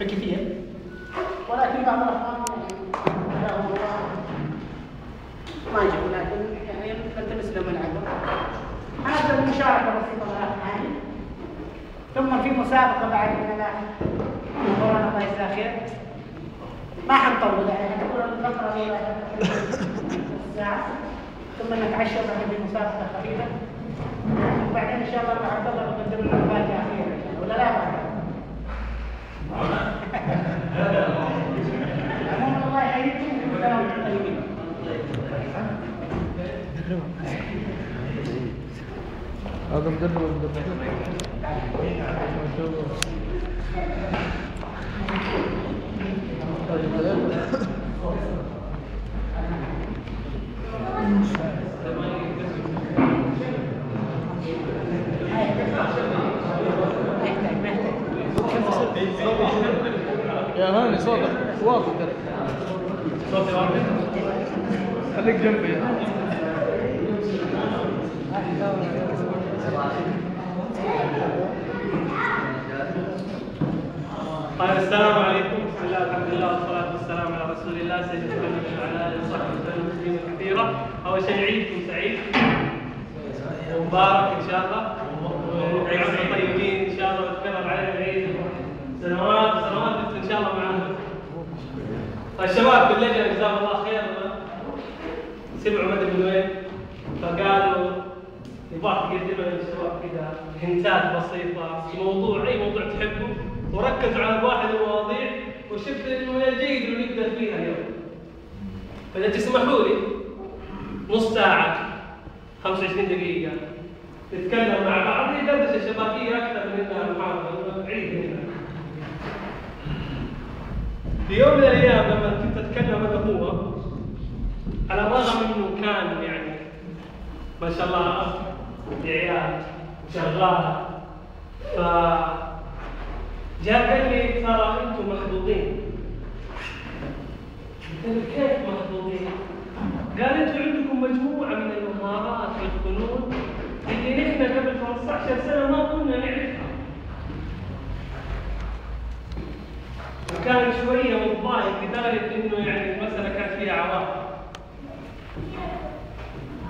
بكثير ولكن بعض الاخوان يعني ما يجوا لكن يعني نلتمس لهم العذر هذا المشاركه بسيطة معي ثم في مسابقة بعد من الله كورونا الله يجزاه خير ما حنطول يعني حنقول الفترة الاولى ساعه ثم نتعشى بعد في مسابقة خفيفة. وبعدين إن شاء الله مع عبد الله بنقدم لنا مفاجاه اخيره ولا لا بعد عموما الله يحييكم وكل سنه وأنتم يا هاني صوتك واضح. ترى صوتي واضح؟ خليك جنبي. طيب السلام عليكم. بسم الله الحمد لله والصلاة والسلام على رسول الله سيدنا محمد وعلى آله وصحبه المسلمين الكثيرة أول شيء عيدكم سعيد ومبارك إن شاء الله عيد وأنتم طيبين إن شاء الله وتكرر علينا العيد سنوات وسنوات إن شاء الله معنا الشباب باللجنة جزاهم الله خير. سمعوا مدى من وين. فقالوا يبغاك تقدم للشباب كذا. هنتات بسيطة. في موضوع أي موضوع تحبه. وركزوا على واحد المواضيع وشفت انه من الجيد انه نبدا فيها اليوم. فإذا تسمحوا لي نص ساعة 25 دقيقة. نتكلم مع بعض. هي دردشة شبابية أكثر من إنها محاضرة. عيد هنا. في يوم من الأيام لما كنت أتكلم أنا هو على الرغم إنه كان يعني ما شاء الله عيال شغال ف جاء قال لي ترى أنتم محظوظين قلت له كيف محظوظين؟ قال أنتم عندكم مجموعة من المهارات والفنون اللي نحن قبل 15 سنة ما كنا نعرفها وكان شوية متضايق لدرجة إنه يعني المسألة كانت فيها عواقب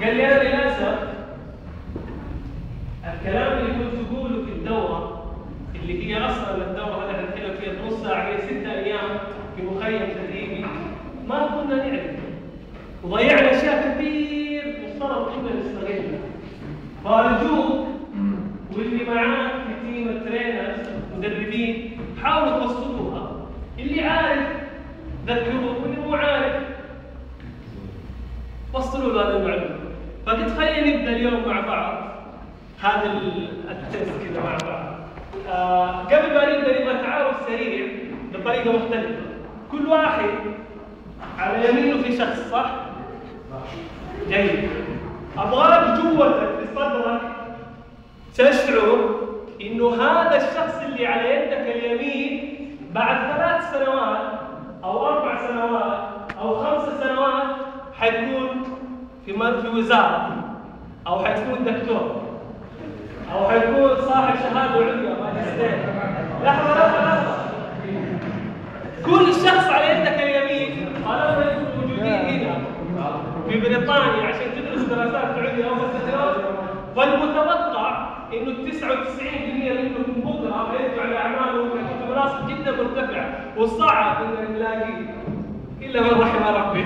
قال لي أنا للأسف الكلام اللي كنت تقوله في الدورة اللي هي أصلا الدورة اللي إحنا نتكلم فيها نص ساعة هي ست أيام في مخيم تدريبي ما كنا نعرف. وضيعنا أشياء كثير مفترض كنا نستغلها. فأرجوك واللي معاك في team ال trainers مدربين حاولوا توصلوها اللي عارف ذكروه واللي مو عارف. وصلوا له هذه المعلومة. خلينا نبدا اليوم مع بعض. هذا ال- ال test كذا مع بعض. آه، قبل ما نبدا نبغى تعارف سريع بطريقة مختلفة. كل واحد على يمينه في شخص صح؟ جيد. أبغاك جوتك في صدرك تشعر إنه هذا الشخص اللي على يدك اليمين بعد ثلاث سنوات أو أربع سنوات أو خمس سنوات حيكون في في وزارة أو حيكون دكتور أو حيكون صاحب شهادة عليا ماجستير لحظة لحظة لحظة. كل شخص على يدك اليمين أنتم موجودين هنا في بريطانيا عشان تدرس دراسات عليا أو ماجستير فالمتوقع إنه 99% منكم بكرة حيرجعوا على اعمالهم في مناصب جدا مرتفعة وصعب إن نلاقيه إلا من رحم ربي.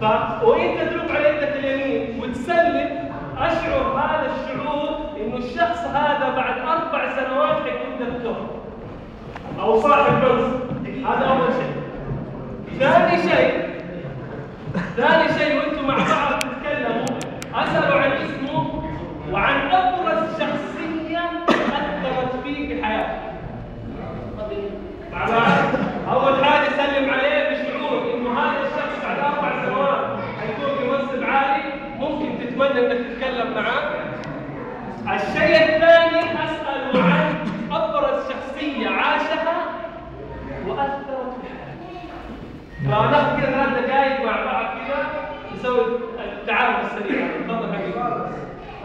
ف... وإنت تروح على يدك اليمين وتسلم أشعر هذا الشعور إنه الشخص هذا بعد أربع سنوات حيكون دكتور أو صاحب منصب هذا أول شيء. ثاني شيء. ثاني شيء وأنتم مع بعض تتكلموا اسالوا عن اسمه وعن أبرز شخصية اثرت فيه في حياتك مع بعض أول حاجة سلم عليه بشعور إنه هذا الشخص بعد أربع سنوات حيكون في منصب عالي. ممكن تتمنى إنك تتكلم معاه. الشيء الثاني اساله عن أبرز شخصية عاشها وأثرت في حياته فناخذ كذا ثلاث دقائق مع بعض كذا نسوي التعارف السريع. تفضل حبيبي.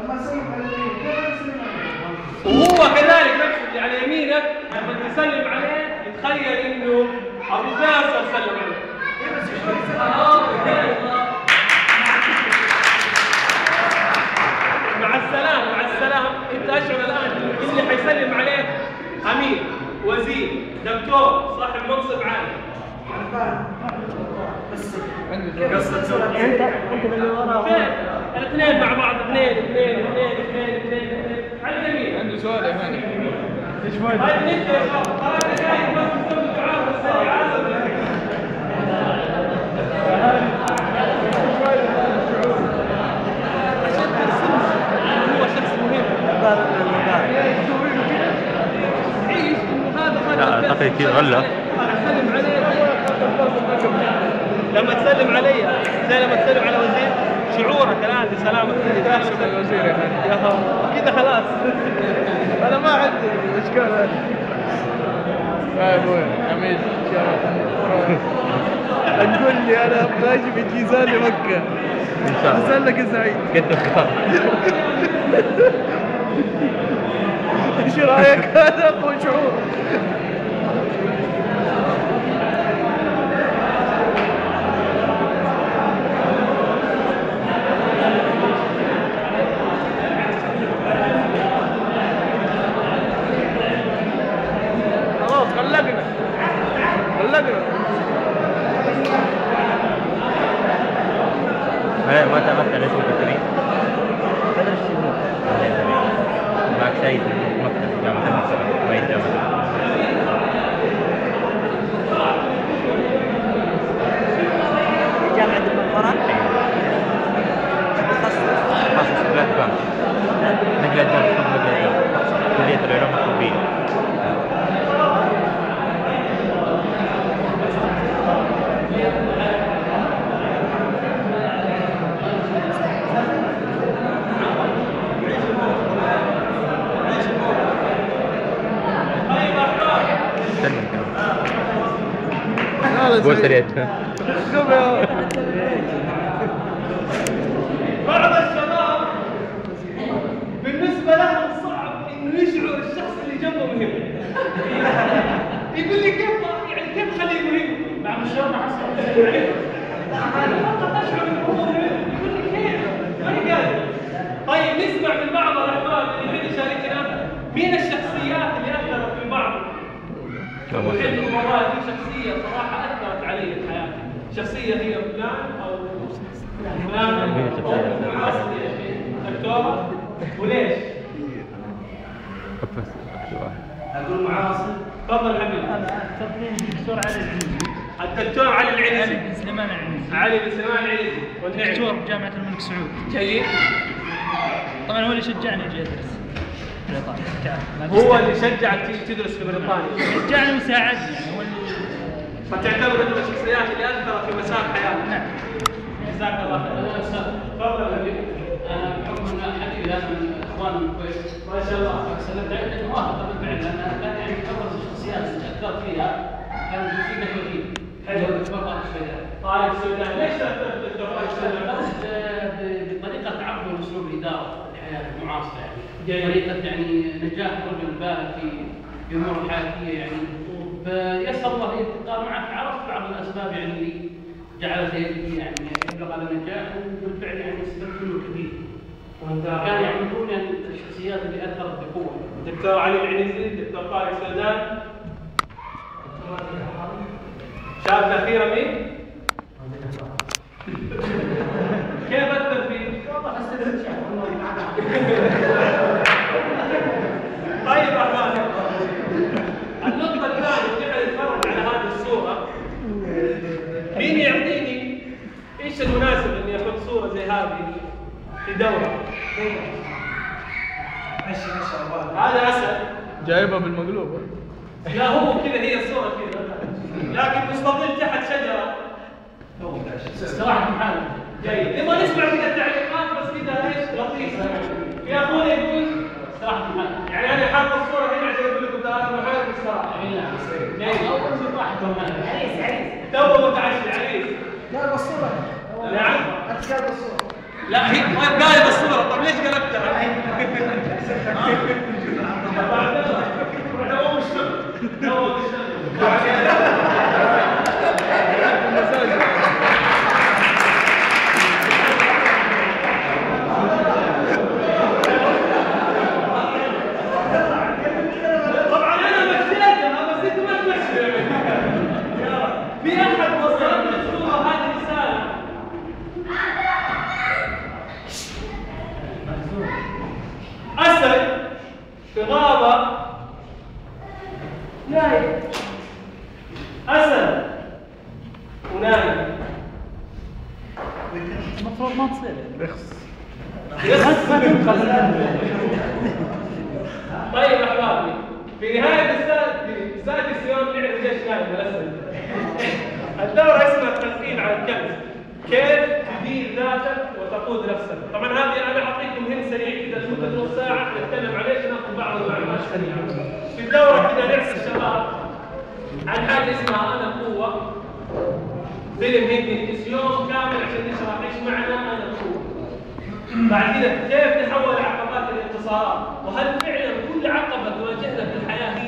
لما اسلم على اليمين كيف اسلم عليه؟ وهو كذلك نفس اللي على يمينك لما تسلم عليه يتخيل انه ابو فيصل سلم. عليه مع السلام مع السلام انت اشعر الآن. اللي حيسلم عليك أمير وزير دكتور صاحب منصب عالي بس كيف سؤال اسلم عليه؟ اثنين الاثنين مع بعض. اثنين اثنين اثنين اثنين اثنين على اليمين عندي سؤال يا هاني لا أعتقد اسلم عليه لما تسلم علي زي لما تسلم على وزير. شعورك الآن الوزير يا يا هو كذا خلاص. أنا ما عندي اشكال يا أبوي حميد ان شاء الله تقول لي أنا أبغى أجي من جيزان لمكة. إن شاء الله. اسالك سعيد قد الخطر إيش رأيك؟ هذا ابو شعور. تفضل حبيبي. تقديم الدكتور علي العنزي. الدكتور علي العنزي. بن سليمان العنزي. علي بن سليمان العنزي. دكتور جامعة الملك سعود. جيد. طبعا هو اللي شجعني أجي أدرس في بريطانيا. هو اللي شجعك تيجي تدرس في بريطانيا. شجعني وساعدني يعني هو اللي فتعتبر انه من الشخصيات اللي أثرت في مسار حياتك. نعم. جزاك الله خير. تفضل أنا بحكم أن حديث هذا من اخوان الكويت. ما شاء الله. سلمت عليه انه وافق بالفعل لأن كان يعني من ابرز تاثرت فيها كان في الوكيل حلو. طارق السويداني طارق السوداني ليش؟ اعتقد بطريقة تعامله وأسلوب الإدارة الحياة المعاصرة يعني. طريقة يعني نجاح رجل بالغ في امور حياتيه يعني. فيسر الله الالتقاء معك عرفت بعض الأسباب يعني اللي جعلت يعني يبلغ على النجاح وبالفعل يعني استفدت وانت كان يعني من ضمن الشخصيات اللي أثرت بقوة. دكتور علي العنيزي دكتور طارق سلدان شاب أخيرا مين؟ كيف فيك؟ طيب رحمن النقطة الثانية اللي إحنا نتفرج على هذه الصورة مين يعطيني إيش المناسب إني أحط صورة زي هذه في دورة؟ هذا اسد جايبها بالمقلوب لا هو كذا هي الصورة كذا. لكن مستظل تحت شجرة. استراحة محل جيد. نبغى نسمع كذا التعليقات بس كذا إيش؟ لطيفة في أخونا يقول استراحة محل يعني أنا حاط الصورة هنا عشان أقول لكم ترى أنا محل أي نعم. جيد. أول شيء واحد عريس عريس. تو متعشي عريس. قال بالصورة نعم. أنت قال بالصورة لا هي قايب الصورة طب ليش قلبتها؟ Não, Alexandre.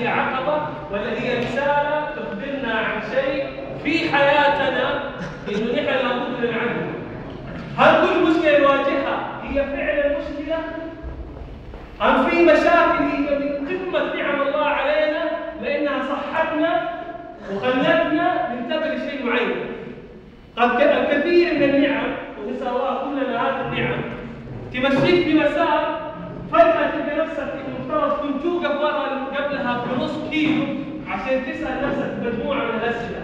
هي عقبه ولا هي رسالة تخبرنا عن شيء في حياتنا انه نحن لابد من عنه. هل كل مشكله نواجهها هي فعلا مشكله أم في مشاكل هي من قمة نعم الله علينا لأنها صحتنا وخلتنا ننتبه لشيء معين. قد الكثير من النعم ونسال الله كلنا هذه النعم تمشيك في مسار فجأة تلقى نفسك المفترض كنت توقف ورا قبلها بنص كيلو عشان تسأل نفسك مجموعة من الأسئلة.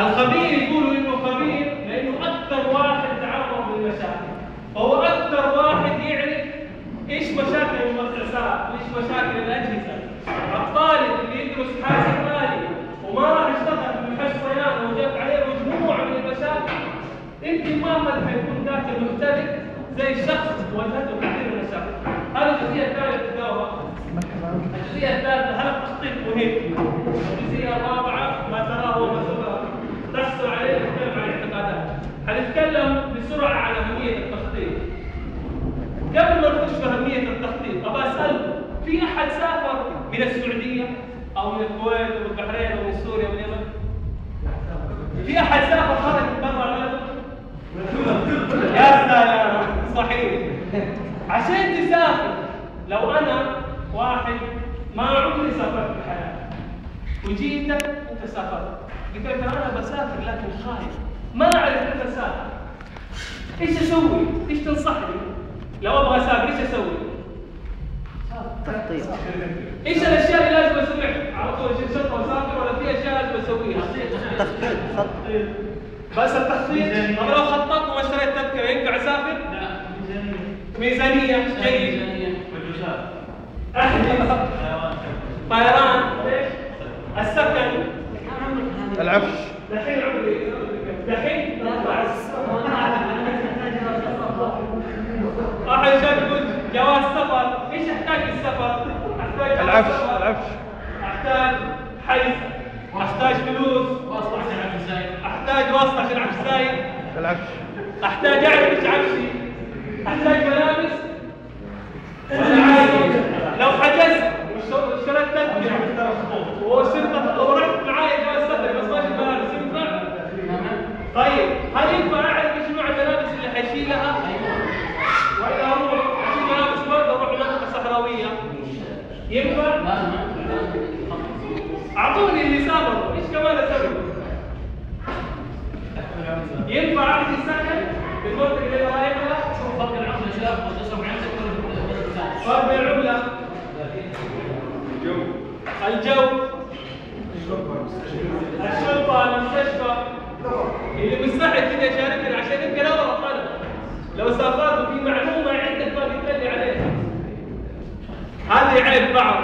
الخبير يقولوا إنه خبير لأنه أكثر واحد تعرض للمشاكل. هو أكثر واحد يعرف إيش مشاكل المؤسسات، إيش مشاكل الأجهزة. الطالب اللي يدرس حاسب مالي وما راح يشتغل في محل صيانة وجات عليه مجموعة من المشاكل يمكن ما حيكون ذاك المختلف زي الشخص واجهته كثير من المشاكل. هذه الجزئية الثالثة. الجزئية الثالثة هل التخطيط مهم؟ الجزئية الرابعة ما تراه وما تحصل عليه نتكلم عن الاعتقادات. حنتكلم بسرعة عن أهمية التخطيط. قبل ما نخش في أهمية التخطيط أبغى اسالكم في أحد سافر من السعودية أو من الكويت أو من البحرين أو من سوريا أو من اليمن؟ في أحد سافر خرج برا؟ يا سلام صحيح عشان تسافر لو أنا واحد ما عمري سافرت في حياتي وجيتك أنت سافرت قلت لك أنا بسافر لكن خايف ما أعرف كيف أسافر إيش أسوي؟ إيش تنصحني؟ لو أبغى أسافر إيش أسوي؟ تخطيط إيش الأشياء اللي لازم أسويها؟ على طول اشيل شنطه واسافر ولا في أشياء لازم أسويها؟ تخطيط تخطيط بس التخطيط طب لو خططت وما اشتريت تذكرة ينفع أسافر؟ لا ميزانية جيد. ميزانيه احجز طيران السكن. العفش. دحين عمري. دحين واحد شاب يقول جواز سفر. إيش احتاج في السفر؟ أحتاج العفش. العفش. أحتاج حيث أحتاج فلوس. واسطة عشان عبد الزايد أحتاج أحتاج ملابس ولا عادي لو حجزت واشتريت تذكره وصرت ورحت معايا جالس بس ماشي ملابس ينفع؟ طيب هل ينفع أعرف إيش نوع الملابس اللي حيشيلها؟ ولا أروح اشيل ملابس ورد أروح منطقه صحراوية ينفع؟ أعطوني اللي سافروا إيش كمان أسوي؟ ينفع أعطي السكن؟ في المنطقة اللي أنا رايحها شوف فرق العملة شباب وتصرف عندك فرق العملة. الجو. الشرطة. المستشفى. اللي مستعد كده يشاركني عشان يمكن اغلط أنا لو سافرت وفي معلومة عندك ما تدلي عليها هذه عيب بعض.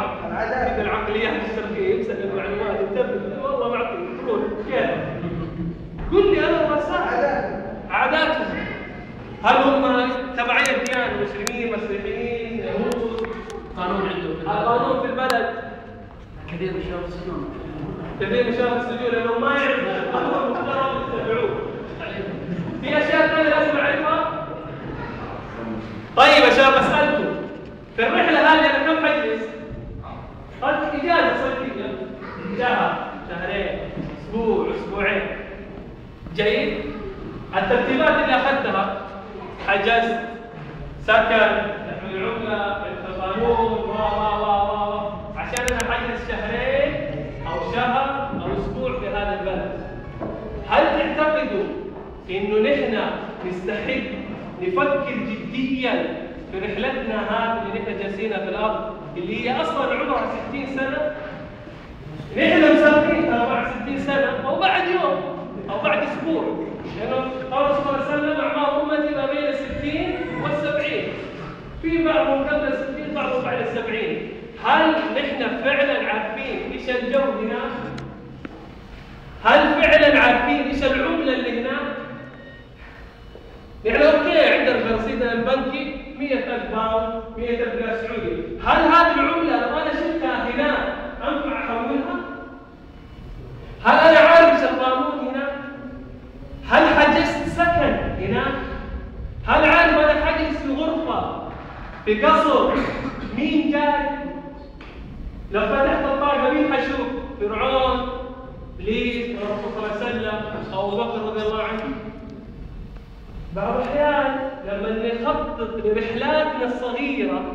نخطط لرحلاتنا الصغيرة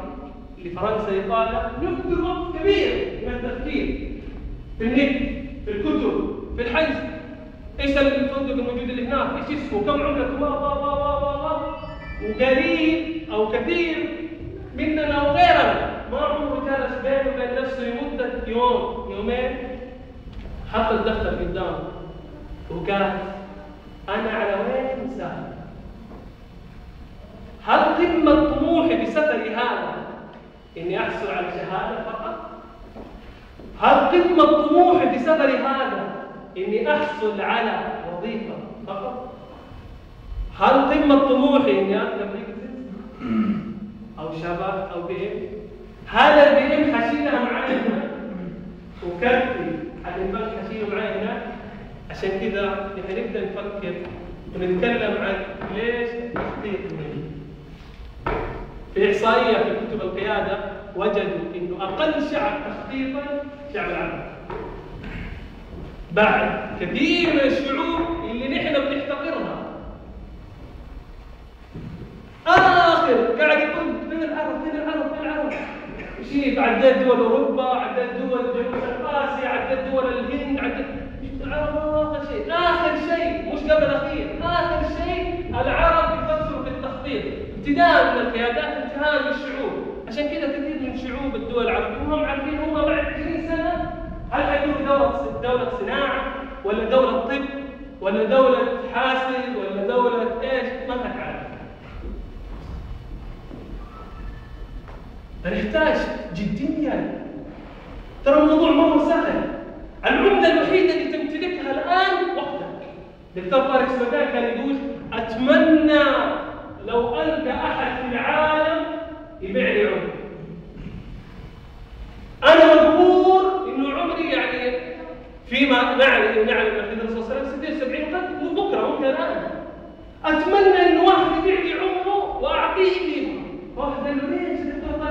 لفرنسا إيطاليا نبذل وقت كبير من التفكير في النت في الكتب في الحجز إيش الفندق الموجود اللي هناك؟ إيش اسمه؟ كم عملته؟ و و و و و وقليل أو كثير مننا وغيرنا ما عمره جالس بينه وبين نفسه لمدة يوم يومين حط الدفتر قدامه وقال أنا على وين مسافر؟ هل قمة طموحي بسفري هذا إني أحصل على شهادة فقط؟ هل قمة طموحي بسفري هذا إني أحصل على وظيفة فقط؟ هل قمة طموحي إني أركب إكزت؟ أو شبك أو بي إم؟ هذا البي إم حشيلها معايا هنا وكرتي البنك حشيله معايا هناك عشان كذا نحن نبدأ نفكر ونتكلم عن ليش تخطيط في إحصائية في كتب القيادة وجدوا إنه أقل شعب تخطيطا شعب العرب. بعد كثير من الشعوب اللي نحن بنحتقرها. آخر قاعد يقول من العرب من العرب من العرب. شيء عديت دول أوروبا، عديت دول جنوب شرق آسيا، عديت دول الهند، عديت العرب آخر شيء، آخر شيء مش قبل أخير، آخر شيء العرب يفكروا في التخطيط. ابتداء من القيادات من الشعوب عشان كذا كثير من شعوب الدول العربية وهم عارفين هم بعد 20 سنة هل حيكونوا دولة دولة صناعة ولا دولة طب ولا دولة حاسب ولا دولة إيش؟ ما تعرف فنحتاج جديا. ترى الموضوع مرة سهل. العملة الوحيدة اللي تمتلكها الآن وقتك دكتور فارس مكان كان يقول أتمنى لو ألقى أحد في العالم يبيع لي عمري. أنا مجبور إنه عمري يعني فيما نعلم نعلم من الرسول صلى الله عليه وسلم 76 قد مو بكرة ممكن الآن. أتمنى إنه واحد يبيع لي عمره وأعطيه قيمة واحد قال له ليش دكتور؟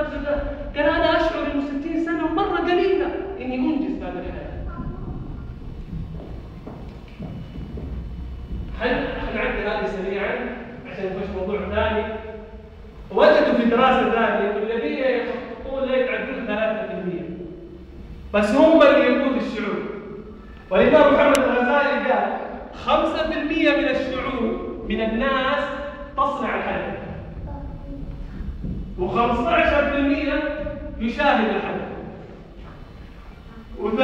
قال أنا أشعر إنه 60 سنة مرة قليلة إني أنجز بعد الحياة. هل نعدي هذه سريعا عشان نخش موضوع ثاني؟ وجدوا في دراسة ثانية الذين يخططون لا يتعدون 3% بس هم اللي يقود الشعوب والإمام محمد الغزالي قال 5% من الشعوب من الناس تصنع الحدث. و15% يشاهد الحدث. و80%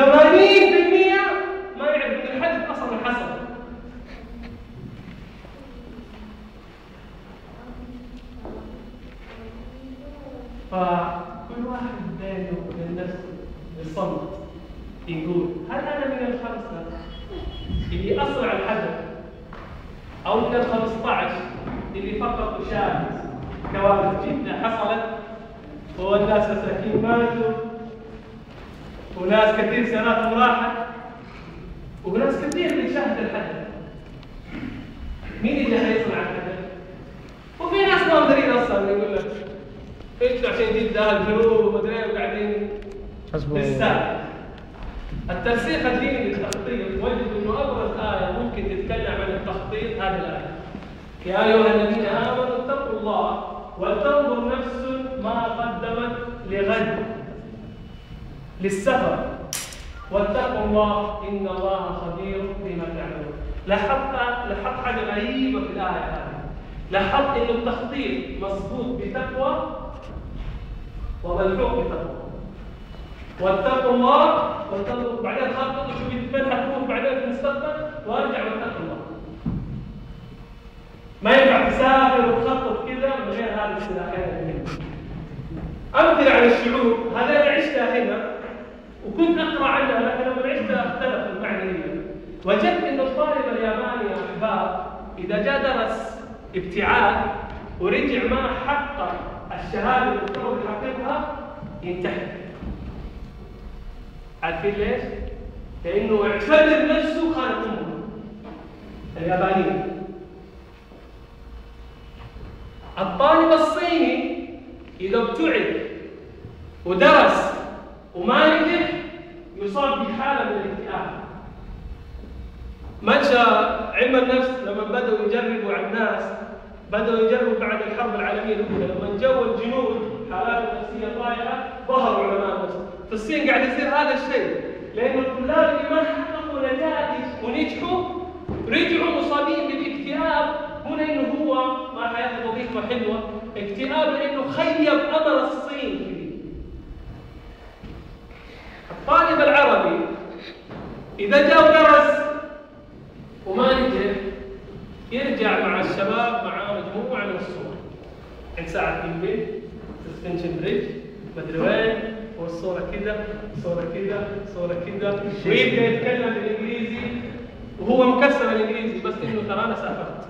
ما يعرف إن الحدث أصلا حصل فكل واحد بينه وبين نفسه يصمت يقول هل أنا من الخمسة؟ اللي اصنع الحدث أو من ال 15 اللي فقط اشاهد كوارث جدا حصلت والناس مساكين ماتوا وناس كثير سنوات راحت وناس كثير اللي شاهد الحدث. مين اللي حيصنع الحدث؟ وفي ناس ناظرين أصلا يقول لك. أنتوا عشان جده الجنوب ومدري إيه وقاعدين حسبه. تستاهل الترسيخ الديني للتخطيط وجد إنه أبرز آية ممكن تتكلم عن التخطيط هذه الآية. يا أيها الذين آمنوا اتقوا الله ولتنظر نفس ما قدمت لغد للسفر. واتقوا الله إن الله خبير بما تعملون. لاحظت لاحظت حاجة غريبة في الآية هذه. لاحظت إنه التخطيط مسبوق بتقوى وملحوق بتقوى واتقوا الله واتقوا بعدين خططوا شوف فين حتكون بعدين في المستقبل. وارجع واتقوا الله. ما ينفع تسافر وتخطط كذا من غير هذه السلاحين. أمثلة عن الشعوب. هذا أنا عشتها هنا وكنت أقرأ عنها لكن لما عشتها أختلف المعنى وجدت إن الطالب الياباني يا أحباب إذا جاء درس ابتعاث ورجع ما حقق الشهادة اللي المفترض يحققها ينتحر عارفين ليش؟ لأنه اعتبر نفسه خالق أمه. اليابانيين الطالب الصيني إذا ابتعد ودرس وما نجح يصاب بحالة من الاكتئاب منشا علم النفس لما بدأوا يجربوا على الناس؟ بداوا يجربوا بعد الحرب العالمية الأولى. لما جو الجنود حالات نفسية طائره ظهروا علماء النفس في الصين قاعد يصير هذا الشيء. لأن الطلاب اللي ما حققوا نتائج ونجحوا رجعوا مصابين بالاكتئاب. مو لأنه هو ما حياخذ وظيفة حلوة اكتئاب لأنه خيب امل الصين. الطالب العربي إذا جاء ودرس وما نجح يرجع مع الشباب مع مجموعة من الصور. عند ساعة ال Big Ben suspension bridge مدري وين والصورة كذا صورة كذا صورة كذا. ويبدأ يتكلم بالإنجليزي وهو مكسر الإنجليزي بس إنه ترى أنا سافرت.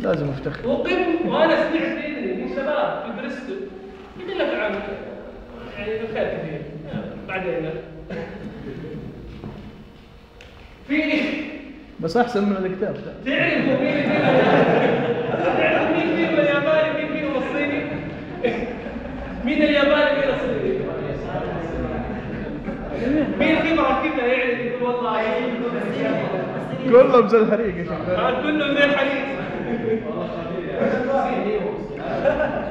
لازم أفتخر. وقم وأنا سمعت من شباب في بريستول يقول لك عن يعني الخير كثير. بعدين. في بس أحسن من الكتاب. تعرفوا مين تعرفوا مين فيهم الياباني مين فيهم الصيني؟ مين الياباني مين الصيني؟ مين خبرة كذا يعني يقول والله كلهم زي الحريق يا شيخ. آه، كله زي الحديث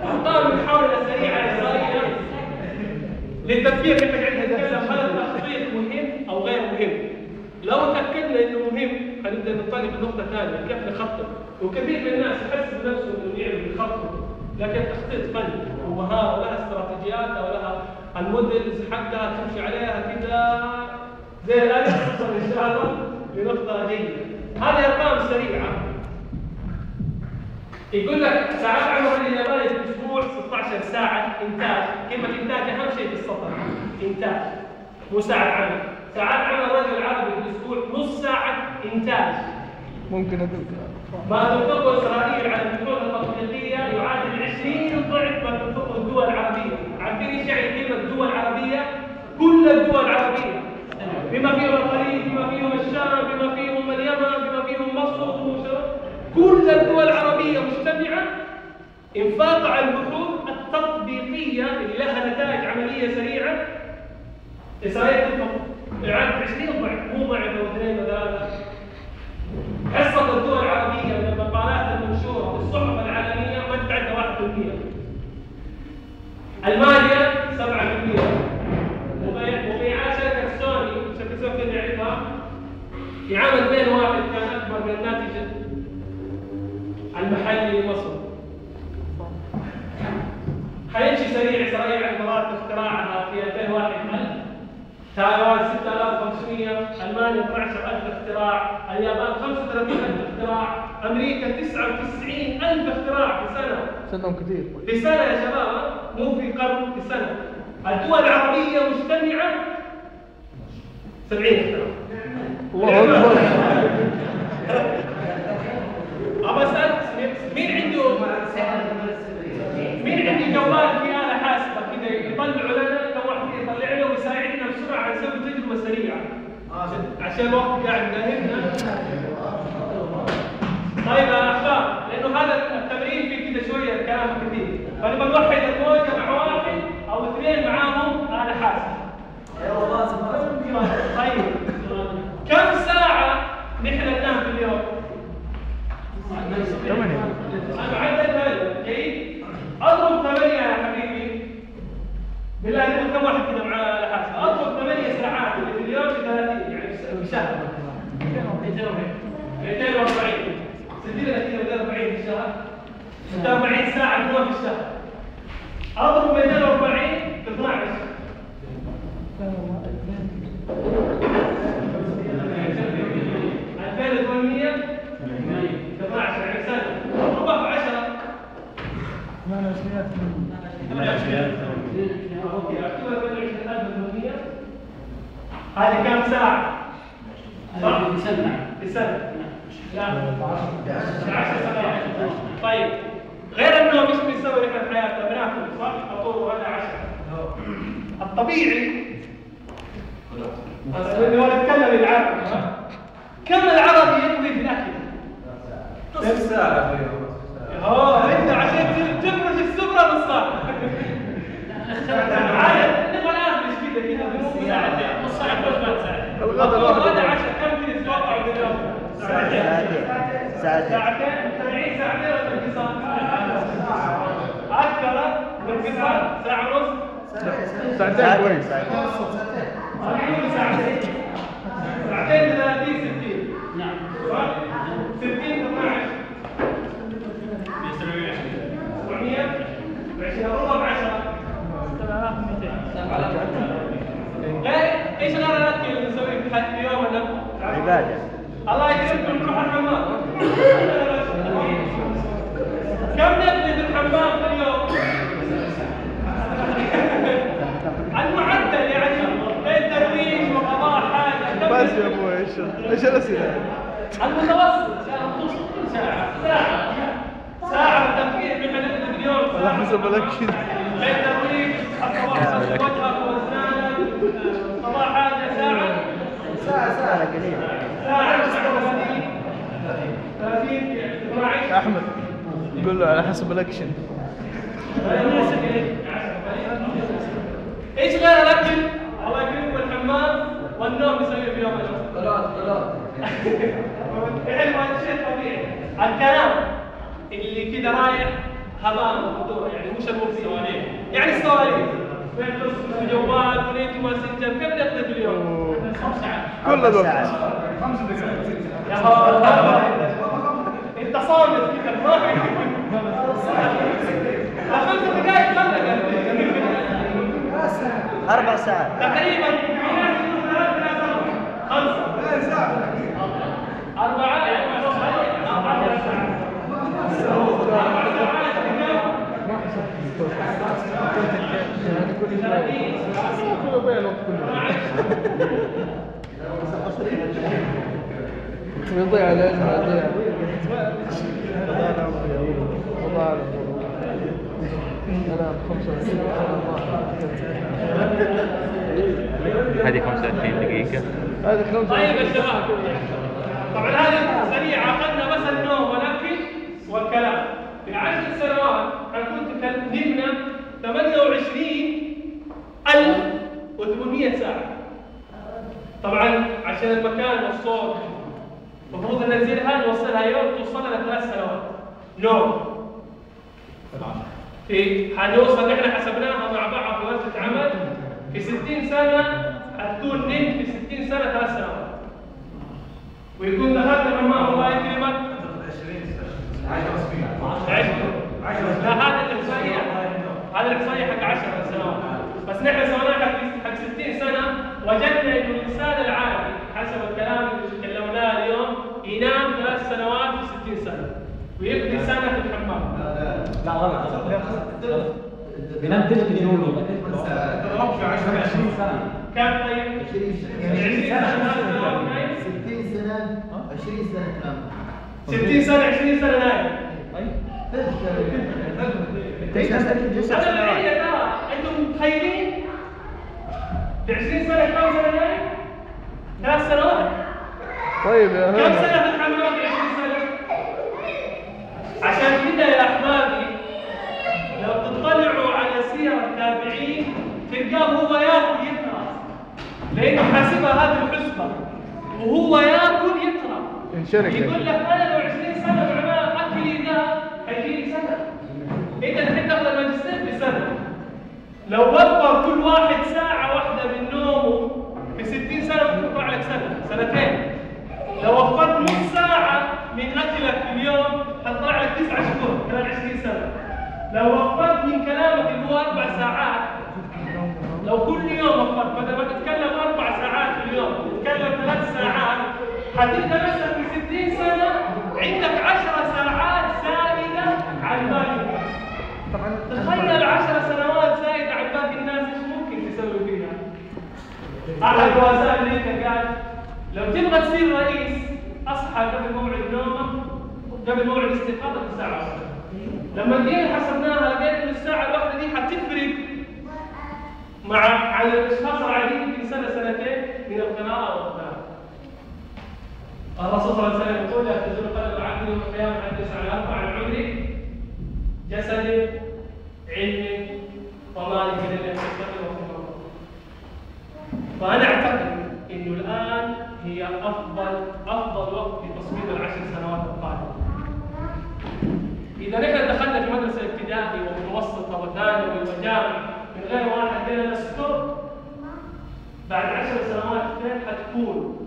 أخطاء محاولة سريعة إسرائيلية للتفكير كيف قاعد نتكلم هل التخطيط مهم أو غير مهم؟ لو تأكدنا إنه مهم ننطلق لنقطة ثانية كيف نخطط. وكثير من الناس يحس بنفسه إنه يعرف يخطط لكن التخطيط فن ومهارة ولها استراتيجياتها ولها المودلز حقها تمشي عليها كذا زي الآلة توصل إن شاء الله لنقطة جيدة هذه أرقام سريعة. يقول لك ساعات عمل الياباني في الأسبوع 16 ساعة إنتاج. كلمة إنتاج أهم شيء في السطر. إنتاج. مو ساعة عمل. ساعات عمل الرجل العربي في الأسبوع نص ساعة إنتاج. ممكن أقول ما تنفقه اسرائيل على البحوث التطبيقيه يعادل 20 ضعف ما تنفقه الدول العربية. عارفين إيش يعني كلمة دول عربيه كل الدول العربية. بما فيهم الخليج بما فيهم الشام بما فيهم اليمن بما فيهم مصر كل الدول العربية مجتمعة إنفاق على البحوث التطبيقية اللي لها نتائج عملية سريعة. إسرائيل تنفق. إعادة 20 ضعف. مو ضعف أو اثنين وثلاثة. حصة الدول العربية من المقالات المنشورة في الصحف العالمية ما تتعدى 1% ألمانيا 7% وبيعها شركة سوني شركة سوني كان يعرفها في عام 2001 كان أكبر من الناتج المحلي لمصر. حيمشي سريع سريع المرات اختراعها في 2001 تايوان 6500 ألمانيا 12000 اختراع. اليابان 35000 اختراع. أمريكا 99000 اختراع في سنة. سنهم كثير في سنة يا شباب؟ مو في قرن في سنة. الدول العربية مجتمعة. 70 اختراع. الله أكبر ابى اسال مين عنده مين عنده جوال في آلة حاسبة كذا يطلعوا لنا كم واحد يطلع له ويساعدنا بسرعة نسوي تجربة سريعة عشان الوقت قاعد طيب يا احباب لأنه هذا التمرين فيه كذا شوية كلام كثير. فنبغى نوحد الموجة مع واحد أو اثنين معاهم آلة حاسبة طيب كم ساعة نحن ننام في اليوم؟ أنا عدد هذا جيد؟ أضرب ثمانية يا حبيبي. بالله كم واحد كذا معاه على حاسب؟ أضرب ثمانية ساعات في اليوم ب 30 يعني في شهر 240 سجل لك كذا 240 في الشهر 240 ساعة في الشهر اضرب 240 في 12 2800 في 12 يعني سنة اضربها في 10 أوكي اكتبها 22800 هذه كم ساعة؟ صح؟ سنة في سنة لا 10 سنوات طيب غير النوم إيش بنسوي نحن في حياتنا؟ بناكل صح؟ فطور ولا عشاء الطبيعي بس نبغى نتكلم بالعربي ها؟ كم العربي يقضي في الاكل؟ نص ساعة آه انت عشان تفرش السفرة نص ساعة عادي نبغى ناكل كذا كذا ساعتين نص ساعة بس بعد ساعتين الغداء الواحد هذا عشان كم كذا تتوقع باليوم؟ ساعتين ساعتين ساعتين ساعتين ساعتين ولا انقصار؟ أكثر انقصار ساعة ونص ساعتين كويس أقول ساعتين ساعتين 30 60 نعم صح؟ 60 12 700 20 ربع 10 غير إيش غير الاكل اللي نسويه في حد- في يومنا؟ الله يكرمكم نروح الحمام كم نقضي في الحمام في اليوم؟ المعدل يعني بين ترويش وقضاء حاجة. كم بس يا أبوي إيش إيش الأسئلة؟ المتوسط. ساعة ساعة. ساعة تفكير في اليوم على حسب الاكل بين ترويش في وجهك واسنانك قضاء حاجة ساعة. ساعة قليلة. ساعة 30 30 12 أحمد قول له على حسب الأكشن إيش غير الأكل؟ الله يكرمكم الحمام والنوم يسوي في يوم. ثلاث ثلاث العلم هذا شيء طبيعي. الكلام اللي كذا رايح هباء يعني مش المفيد يعني السواليف فيسبوك وجوال ونيت وماسنجر كم نقضي اليوم؟ خمس ساعات كل الوقت يا هلا انت صامت كذا ما في خمس دقائق خلك أربع ساعات. تقريبا في ناس يقولوا يضيع العلم يضيع الله اعلم أنا 25 هذه 25 دقيقة هذه طيب 25 يا شباب. طبعا هذه سريعة أخذنا بس النوم والأكل والكلام. في عشر سنوات حنكون تكلمنا 28800 ساعة. طبعا عشان المكان والصوت. المفروض ننزلها نوصلها يوم توصلنا لثلاث سنوات. نوم في حنوصل نحن حسبناها مع بعض في ورشة عمل في 60 سنة حتكون نمت في 60 سنة ثلاث سنوات. ويكون دخلت الحمام الله يكرمك 10 لا هذا الإحصائية. هذا الإحصائية حق 10 سنوات. بس نحن سويناها حق 60 سنة. وجدنا إنه الإنسان العادي حسب الكلام اللي تكلمناه اليوم ينام ثلاث سنوات في 60 سنه ويقضي سنة في الحمام. لا غلط. بنام تلت يومي تضرب في 10 20 سنة. كم طيب؟ 20 سنة. 60 سنة. 20 سنة. تنام 60 سنة. 20 سنة. نايم هذا العيد ترى أنتم متخيلين؟ في 20 سنة كم سنة نايم؟ ثلاث سنوات. طيب يا كم في الحمام في 20 سنه؟ عشان كده يا أحبابي لو تطلعوا على سير التابعين تلقاه هو ياكل يقرأ لأنه حاسبها هذه الحسبة وهو ياكل يقرأ. انشرك يقول لك أنا لو 20 سنة بعمل اكلي ده هيجيني سنة. انت الحين تاخذ الماجستير بسنه لو وفر كل واحد ساعة واحدة من نومه في 60 سنة ممكن يطلع لك سنة. سنتين. لو وفرت نص ساعة من اكلك في اليوم هتطلع لك تسعة شهور خلال 20 سنة. لو وفرت من كلامك اللي هو أربع ساعات. لو كل يوم وفرت بدل ما تتكلم أربع ساعات في اليوم تتكلم ثلاث ساعات. حتلقى نفسك في 60 سنة عندك 10 ساعات زائده عن باقي الناس تخيل 10 سنوات زائده عن باقي الناس إيش ممكن تسوي فيها؟ أحد رؤساء أمريكا قال لو تبغى تصير رئيس أصحى قبل موعد نومك قبل موعد استيقاظك بساعه واحدة. لما جينا حسبناها لقينا ان الساعة الواحدة دي حتفرق. مع على الإشخاص العاديين يمكن سنة سنتين من القراءة والقراءه. الرسول صلى الله عليه وسلم يقول لا تزول قدم العبد يوم القيامة حتى على أربع عن عمره جسد علم ومال من وفي فأنا أعتقد إنه الآن هي افضل أفضل وقت تصميم العشر سنوات القادمة. إذا نحن دخلنا في مدرسة ابتدائي ومتوسطة وثانوي وجامعه من غير واحد لنا ستوب بعد عشر سنوات فين حتكون؟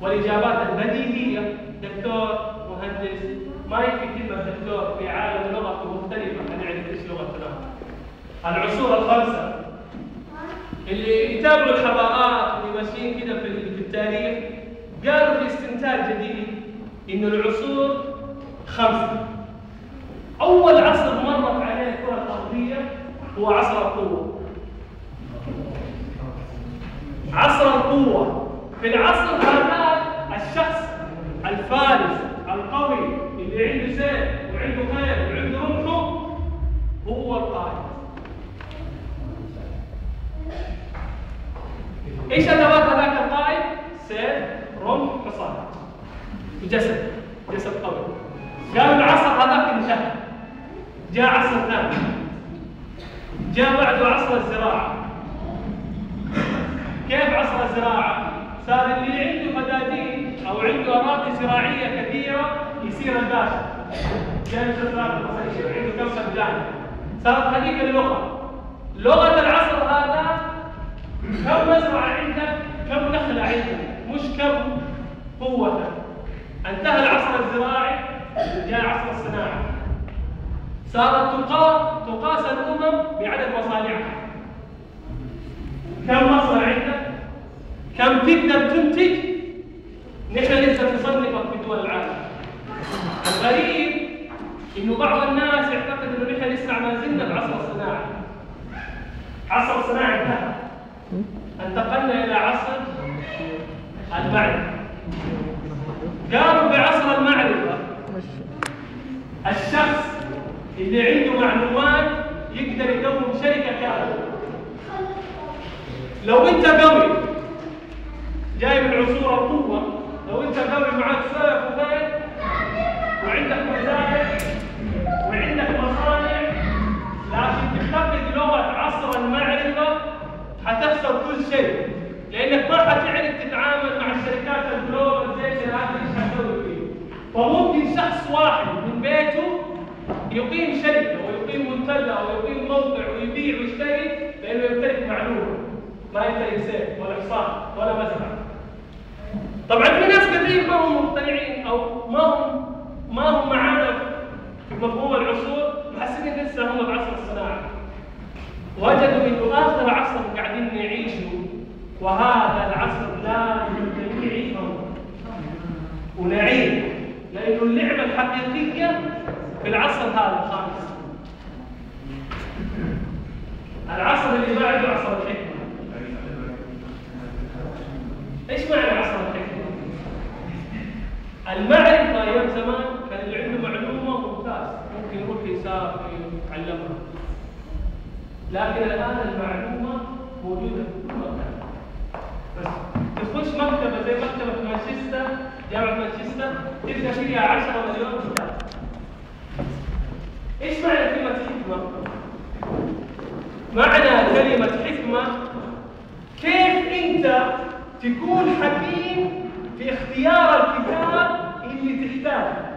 والإجابات البديهية دكتور مهندس ما يكفي كلمة دكتور في عالم لغته مختلفة حنعرف إيش لغتنا. العصور الخمسة اللي يتابعوا الحضارات واللي ماشيين كده في التاريخ قالوا في استنتاج جديد انه العصور خمسه. أول عصر مرت عليه الكرة الأرضية هو عصر القوة. عصر القوة في العصر هذا الشخص الفارس القوي اللي عنده سيف وعنده خيل وعنده رمحه هو القائد. إيش ادوات هذاك رمح، حصان. وجسد، جسد قوي. قالوا العصر هذاك انتهى. جاء عصر ثاني. جاء بعده عصر الزراعة. كيف عصر الزراعة؟ صار اللي عنده فدادين أو عنده أراضي زراعية كثيرة يصير الباشا. الزراعة يصير عنده كم فدان. صارت هذيك اللغة. لغة العصر هذا كم مزرعة عندك؟ كم نخلة عندك؟ مش كم قوة. انتهى العصر الزراعي جاء عصر الصناعة. صارت تقا... تقاس الأمم بعدد مصانعها. كم مصنع عندك؟ كم تقدر تنتج؟ نحن لسه نصنفك في دول العالم. الغريب إنه بعض الناس يعتقد إنه نحن لسه ما زلنا بعصر الصناعة. عصر الصناعة انتهى. انتقلنا إلى عصر المعرفه قالوا في عصر المعرفة. الشخص اللي عنده معلومات يقدر يكون شركة كاملة. لو انت قوي جاي من عصور القوة لو انت قوي معك سيف وخيل وعندك مزارع وعندك مصانع لكن تفتقد لغة عصر المعرفة حتخسر كل شيء. لأنك ما حتعرف تتعامل مع الشركات الجلوباليزيشن هذه إيش حتسوي فيه فممكن شخص واحد من بيته يقيم شركة ويقيم منتجع ويقيم موقع ويبيع ويشتري لأنه يمتلك معلومة. ما يمتلك سيف ولا حصان ولا مزرعة. طبعا في ناس كثير ما هم مقتنعين أو ما هم ما هم معانا في مفهوم العصور محسبين لسه هم بعصر الصناعه وجدوا إنه آخر عصر قاعدين نعيشه وهذا العصر لا للجميع يفهمه ونعيد لأنه اللعبة الحقيقية في العصر هذا الخامس. العصر اللي بعده عصر الحكمة. إيش معنى عصر الحكمة؟ المعرفه أيام زمان كان اللي عنده معلومة ممتاز ممكن يروح يسافر يتعلمها. لكن الآن المعلومة موجودة في كل مكان. بس. تخش مكتبه زي مكتبه مانشستر جامعة مانشستر تلقى فيها 10 مليون كتاب إيش معنى كلمة حكمة؟ معنى كلمة حكمة كيف أنت تكون حكيم في اختيار الكتاب اللي تحتاجه؟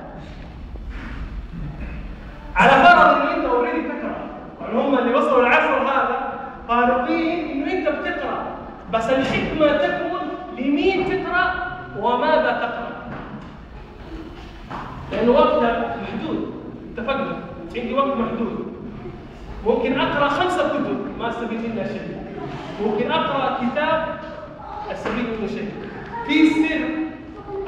على فرض ان أنت اوريدي تقرا يعني هم اللي وصلوا العصر هذا قالوا إنه أنت بتقرأ. بس الحكمة تكمن لمين تقرأ وماذا تقرأ. لأنه وقتها محدود. اتفقنا؟ عندي وقت محدود. ممكن أقرأ خمسة كتب ما أستفيد منها شيء. ممكن أقرأ كتاب أستفيد منه شيء. في سر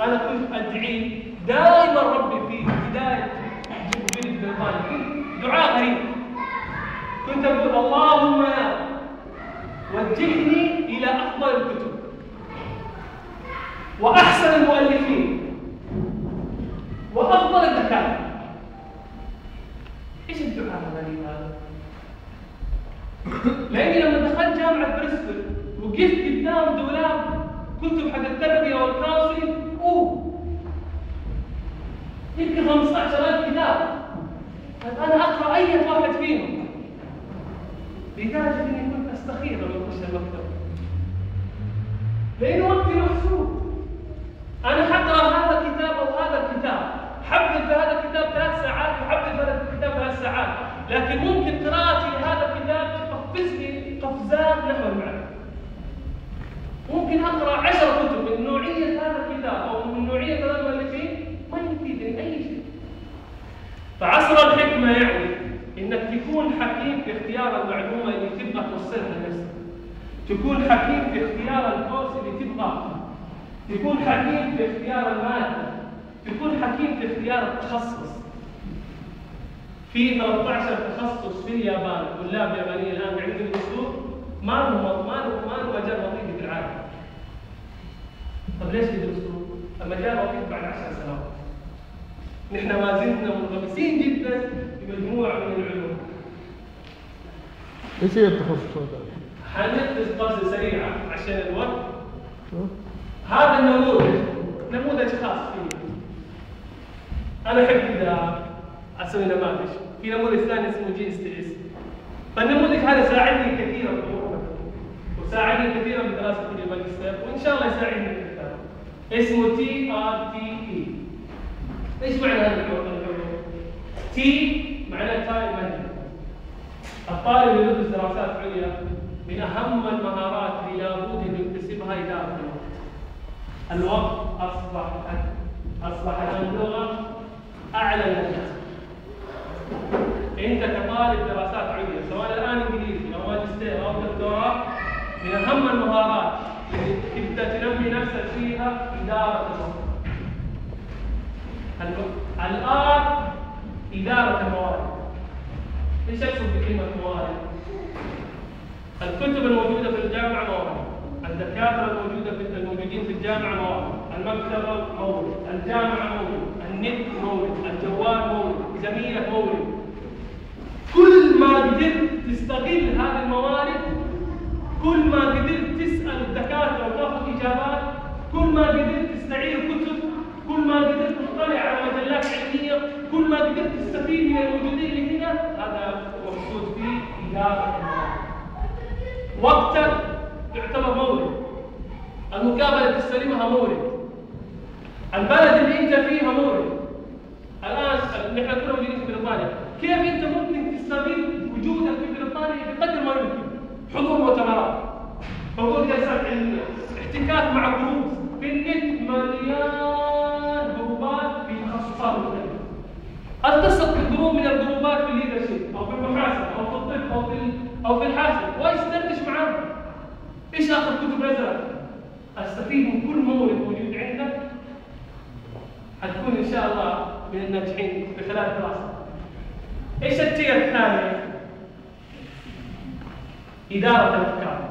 أنا كنت ادعيه دائما ربي في بدايه جبريل بن دعاء غريب. كنت أقول اللهم وجهني إلى أفضل الكتب. وأحسن المؤلفين. وأفضل الدكاترة. إيش الدعاء الغريب هذا؟ لأني لما دخلت جامعة بريستول وقفت قدام دولاب كتب حق التربية وال counselling أوه! يمكن 15000 كتاب. أنا أقرأ أي واحد فيهم. لدرجه اني كنت أستخير لما اخش المكتبه لأنه وقتي محسوب. أنا حقرأ هذا الكتاب أو هذا الكتاب. حبذ في هذا الكتاب ثلاث ساعات وحبذ في هذا الكتاب ثلاث ساعات. لكن ممكن قراءتي لهذا الكتاب تقفزني قفزات نحو المعرفه ممكن أقرأ عشر كتب من نوعية هذا الكتاب أو من نوعية هذا المؤلفين ما يفيدني أي شيء. فعصر الحكمة يعني إنك تكون حكيم في اختيار المعلومة اللي تبغى توصلها لنفسك. تكون حكيم في اختيار الكورس اللي تبغاه تكون حكيم في اختيار المادة. تكون حكيم في اختيار التخصص. في 13 تخصص في اليابان. طلاب يابانيين الآن قاعدين يدرسوه ما له ما له ما له مجال وظيفي في العالم. طب ليش يدرسوه؟ المجال وظيفي بعد 10 سنوات. نحن ما زلنا منغمسين جدا في مجموعه من العلوم. إيش هي التخصصات حندرس قفزة سريعة عشان الوقت؟ هذا النموذج نموذج خاص فيني أنا أحب كذا أسوي نماذج. في نموذج ثاني اسمه GSTS. فالنموذج هذا ساعدني كثيرا في وساعدني كثيرا في دراستي للماجستير وإن شاء الله يساعدني في الكتاب اسمه TRTE. إيش معنى هذا العلوم؟ T معناه time management الطالب اللي يدرس دراسات عليا. من اهم المهارات اللي لابد انه يكتسبها اداره الوقت. الوقت أصبح الان لغه أعلى النجاح. أنت كطالب دراسات عليا سواء الآن إنجليزي أو ماجستير أو دكتوراه من اهم المهارات اللي تبدأ تنمي نفسك فيها إدارة الوقت. الو- الآن إدارة الموارد. إيش أقصد بكلمة موارد؟ الكتب الموجودة في الجامعة موارد الدكاترة الموجودة في الموجودين في الجامعة موارد المكتبة مورد الجامعة مورد النت مورد الجوال مورد زميلك مورد كل ما قدرت تستغل هذه الموارد كل ما قدرت تسأل الدكاترة وتأخذ إجابات كل ما قدرت تستعير كتب كل ما قدرت تطلع على مجلات علمية كل ما قدرت تستفيد من الموجودين اللي هنا هذا مقصود فيه إدارة الموارد. وقتك يعتبر مورد. المقابلة اللي تستلمها مورد. البلد اللي انت فيها مورد. الآن نحن كنا موجودين في بريطانيا. كيف انت ممكن تستغل وجودك في بريطانيا بقدر ما يمكن؟ حضور مؤتمرات. حضور جلسات علميه احتكاك مع group في النت مليان جروبات في تخصصات مختلفه اتصل بال group من الجروبات في ال leadership أو في المحاسبة أو في الطب أو في أو في الحاسب دردش معاهم. إيش اخذ كتب نزلت؟ أستفيد من كل مورد موجود عندك؟ حتكون إن شاء الله من الناجحين في خلال الدراسة. إيش التير الثاني؟ إدارة الأفكار.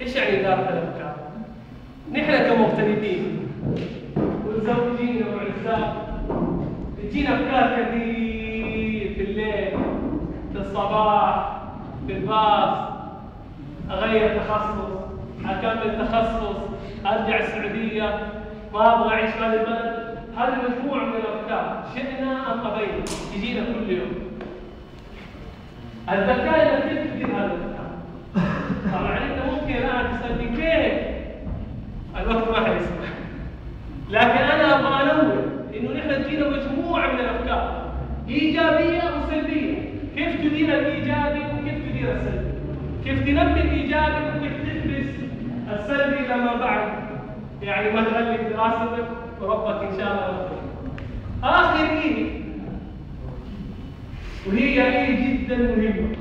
إيش يعني إدارة الأفكار؟ نحن كمغتربين متزوجين وعزاب تجينا أفكار كثير الصباح في الباص أغير تخصص أكمل تخصص أرجع السعودية ما أبغى أعيش في هذا البلد. هذه مجموعة من الأفكار. شئنا أم أبينا؟ تجينا كل يوم. الذكاء انك كيف تدير هذه الافكار طبعا أنت ممكن الآن تسالني كيف؟ الوقت ما حيسمح لكن أنا أبغى أنوه إنه نحن تجينا مجموعة من الأفكار. إيجابية الايجابي وكيف تدير السلبي كيف تنمي الايجابي وكيف تحبس السلبي لما بعد؟ يعني ما تغلق دراستك وربك إن شاء الله آخر إيه؟ وهي إيه جدا مهمة.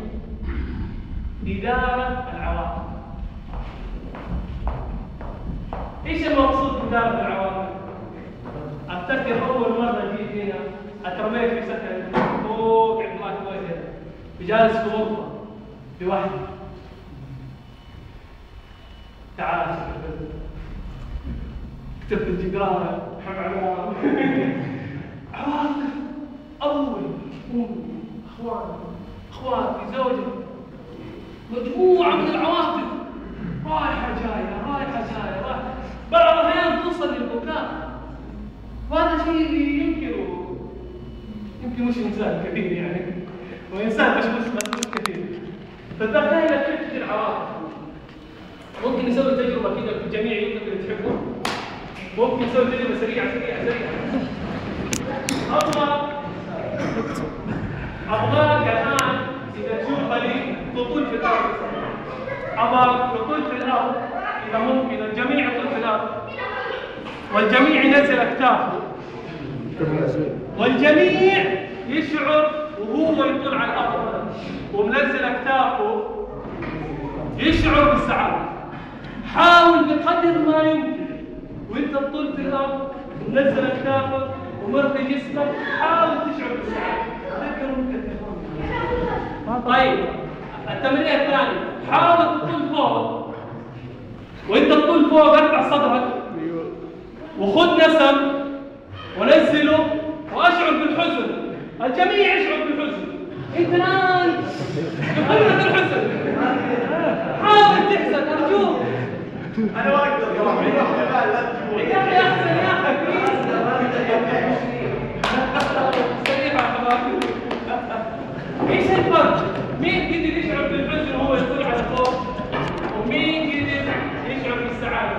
إدارة العواطف إيش المقصود بإدارة العواطف افتكر أول مرة جيت هنا أترميت في سكن. فوق وجالس في غرفة لوحدي تعال كتبت الجدار حق على عواطف أول اخواني أخواتي زوجي. مجموعة من العواطف رايحة جاية رايحة جاية رايحة. بعض الأحيان توصل للبكاء. وهذا شيء يمكن يمكن مش إنسان كثير يعني. بس بس مش كثير. فالذكاء إلى كيف عواطف ممكن نسوي تجربة كذا في جميع يوتيوب اللي تحبه ممكن نسوي تجربة سريعة سريعة سريعة. أبغى ابغاك الان إذا تشوف لي تطول في الأرض. أبغى تطول في الأرض. إذا ممكن الجميع يطول في الأرض. والجميع ينزل أكتافه. والجميع يشعر وهو يطول على الأرض. ومنزل أكتافه يشعر بالسعادة. حاول بقدر ما يمكن. وانت تطول في الأرض ومنزل اكتافك ومرخي جسمك حاول تشعر بالسعادة. تذكر ممكن طيب التمرين الثاني. حاول تطول فوق. وانت تطول فوق ارفع صدرك. وخذ نسم ونزله. وأشعر بالحزن. الجميع يشعر بالحزن. انت الان بقمه الحزن حاول تحزن أرجوك. أنا ما أقدر يا أخي احسن يا أخي. يا إيش الفرق؟ مين قدر يشعر بالحزن وهو يطلع على فوق؟ ومين قدر يشعر بالسعادة؟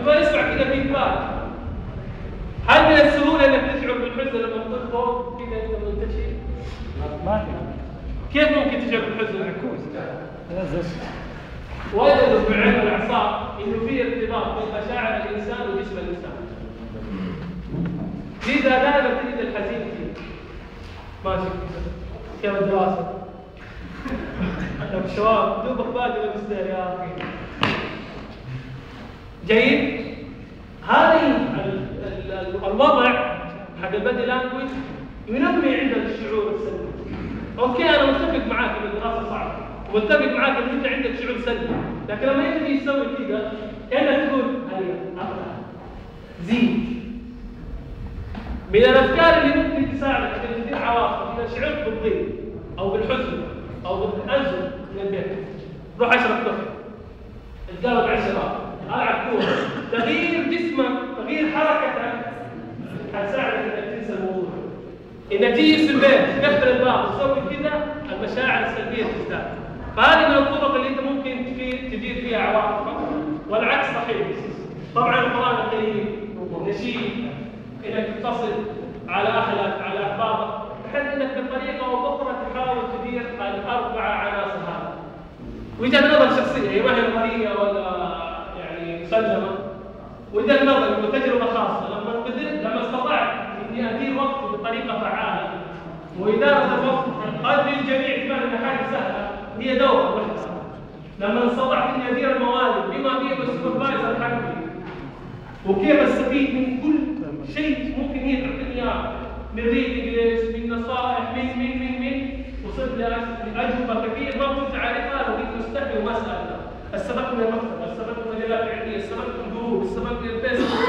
يبغى نسمع كذا فيدباك هل من السهوله انك تشعر بالحزن لما تطل فوق كذا انت منتشر؟ ما في كيف ممكن تشعر بالحزن؟ وجدوا في علم الأعصاب إنه في ارتباط بين مشاعر الإنسان وجسم الإنسان. لذا دائما تجد الحزين فيه. ماشي كيف الدراسة؟ طب الشباب دوبك باقي المستر يا أخي. جيد؟ ال- الوضع حق ال body language ينمي عندك الشعور السلبي. أوكي أنا متفق معاك إن الدراسة صعبة ومتفق معاك إن أنت عندك شعور سلبي لكن لما تجي تسوي كذا كأنك تقول هيا زيد. من الأفكار اللي ممكن تساعدك في تدير عواطف اذا شعرت بالضيق أو بالحزن أو بالانزل من البيت. روح أشرب كفر اتقرب على الشباب العب كوره تغيير جسمك تغيير حركتك. حتساعدك إنك تنسى الموضوع؟ إنك تيجي في البيت تقفل الباب وتسوي كذا المشاعر السلبية تزداد. فهذه من الطرق اللي أنت ممكن تدير فيها عواطفك. والعكس صحيح. طبعا القرآن الكريم نشيد انك تتصل على أهلك على أحبابك بحيث إنك بطريقة أو بأخرى تحاول تدير الاربع عناصر وجهة نظر شخصية ما هي ولا مسلمه وإذا النظر وتجربه خاصة لما قدرت لما استطعت إني ادير وقتي بطريقة فعالة. واداره الوقت قد للجميع انها حاجة سهلة هي دوره وحده لما استطعت إني أدير الموارد بما فيه ال supervisor حقي وكيف أستفيد من كل شيء ممكن هي تعطيني اياه من reading من نصائح من من من من. وصلت لأجوبة كثير ما كنت عارفها لو كنت مستحي وما سالتها استفدت من المكتبه استفدت من من ال group من الفيسبوك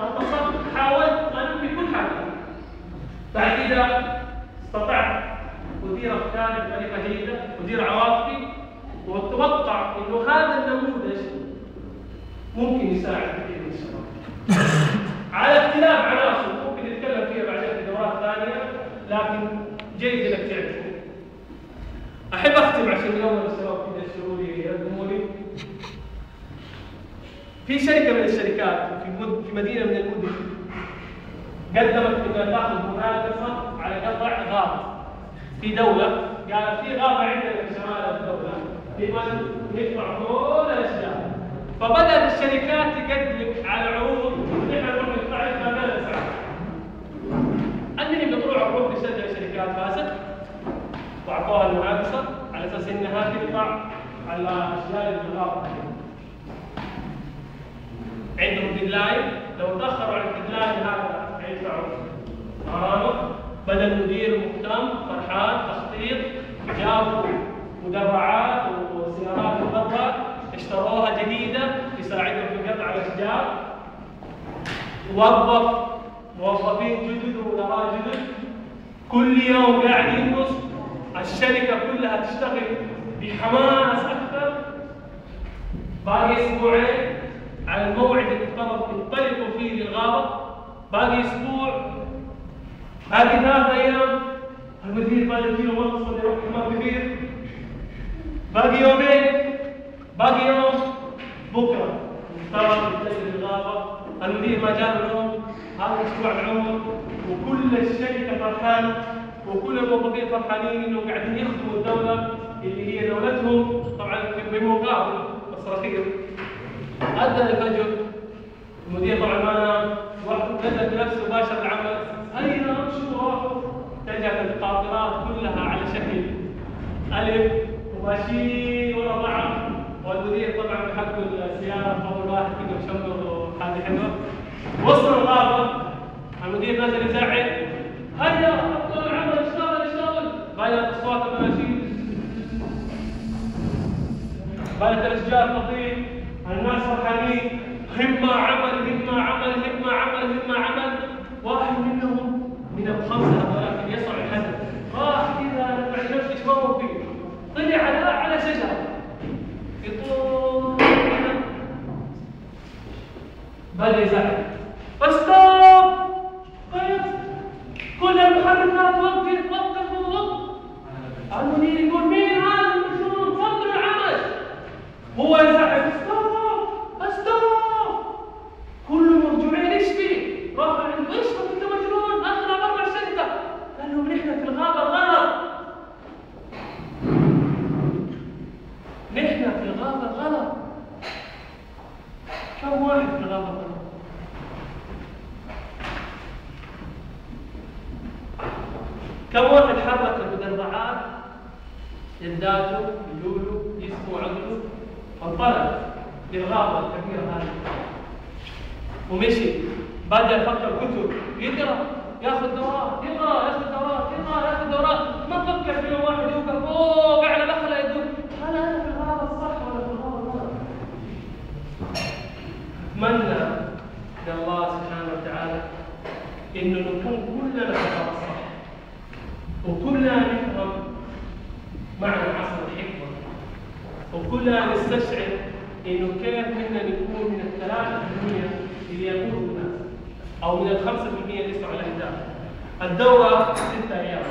اتصلت حاولت انمي كل حاجة بعد كده استطعت ادير افكاري بطريقة جيدة ادير عواطفي واتوقع إنه هذا النموذج ممكن يساعد كثير من الشباب على اختلاف عناصر ممكن نتكلم فيها بعدين في دورات ثانية لكن جيد إنك تعرفه. أحب أختم عشان يوم الشباب كذا يشتروا لي يقدموا لي في شركة من الشركات في مد... في مدينة من المدن قدمت انها تاخذ منافسه على قطع غابة في دولة. قالت في غابة عندنا في شمال الدولة. في من يدفع كل الأشياء. فبدأت الشركات تقدم على عروض نحن نروح ندفع لها بلا سعر أنني بطلع عروض شركات فازت وأعطوها المنافسه على أساس إنها تدفع على أشياء اللي بالغابه عندهم deadline. لو تأخروا على ال deadline هذا حيدفعوا غرامه بدا المدير مهتم فرحان تخطيط جابوا مدرعات وسيارات مدرعه اشتروها جديدة تساعدهم في قطع الأشجار. وظف موظفين جدد ومدراء جدد. كل يوم قاعد ينقص الشركة كلها تشتغل بحماس أكثر. باقي أسبوعين على الموعد اللي افترض ينطلقوا فيه للغابة. باقي أسبوع. باقي ثلاث أيام. المدير باقي يجيله منصب يروح حمام كبير. باقي يومين. باقي يوم. بكرة. مفترض ينتقل للغابة. المدير ما جاء اليوم. هذا أسبوع العمر. وكل الشركة فرحانه وكل الموظفين فرحانين انه قاعدين يخدموا الدولة اللي هي دولتهم. طبعا بمقابل رخيص. أذن الفجر المدير طبعا ما نام نزل بنفسه باشر العمل. أين امشوا راحوا اتجهت القاطرات كلها على شكل ألف وماشيين ورا بعض. والمدير طبعا بحق السيارة أول واحد كده مشمر حاجة حلوة. وصلوا الغابة. المدير نازل يزعل هيا ابطال العمل. اشتغل اشتغل غيرت اصوات المناشيد بدات الأشجار تطير الناس فرحانين همة عمل همة عمل همة عمل همة عمل. واحد منهم من الخمسة اللي يصعد الحدث. راح كذا بعد نفسه إيش هو فيه. طلع على على شجرة. يطول بدأ يزعل. استوب طيب. كل المحركات وقف وقف وقف. المدير يقول مين هذا المجنون فضل العمل. هو يزعل. استوب استوب كلهم مرجوعين إيش فيه؟ راح عنده إيش انت مجنون اطلع برا الشركة قال لهم نحن في الغابه غلط نحن في الغابه غلط كم واحد في الغابه غلط؟ كم واحد حرك المدرعات يداته يلوله جسمه عقله وانطلق للغابة الكبيرة هذه. ومشي. بدا يفكر كتب يقرأ ياخذ دورات يقرأ ياخذ دورات يقرأ ياخذ دورات. ما فكر في يوم واحد يوقف فوق على نخله يقول هل أنا في الغابة الصح ولا في الغابة الغلط؟ اتمنى من الله سبحانه وتعالى إنه نكون كلنا في الغابة الصح. وكلنا نفهم معنى عصر الحكمه وكلنا نستشعر إنه كيف بدنا نكون من في المية اللي يقودوا الناس أو من في المية اللي يسعوا الاهداف. الدورة ستة أيام.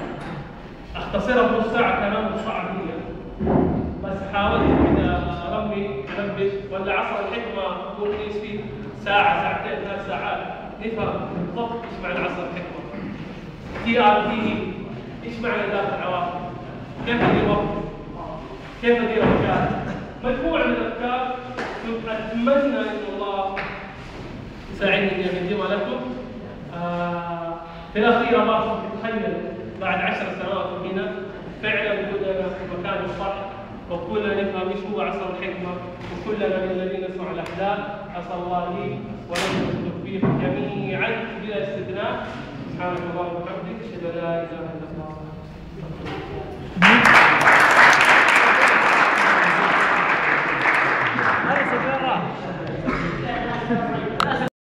أختصرها في نص ساعة كلام صعب هي. بس حاولت كذا أرمي انبش ولا عصر الحكمة ممكن يصير ساعة ساعتين ثلاث ساعات نفهم بالضبط إيش معنى عصر الحكمة. TRT إيش معنى ذات العواطف؟ كيف ادير وقتي؟ كيف ادير افكاري؟ مجموعة من الأفكار اتمنى أن الله يساعدني اني اقدمها لكم. آه في الأخير ابغاكم تتخيلوا بعد عشر سنوات هنا فعلا وجودنا في مكان الصح وكلنا نفهم إيش هو عصا الحكمة وكلنا من الذين نسمع الاحلام أسأل الله لي ولكم التوفيق جميعا بلا استثناء سبحانك اللهم وبحمدك أشهد أن لا إله إلا الله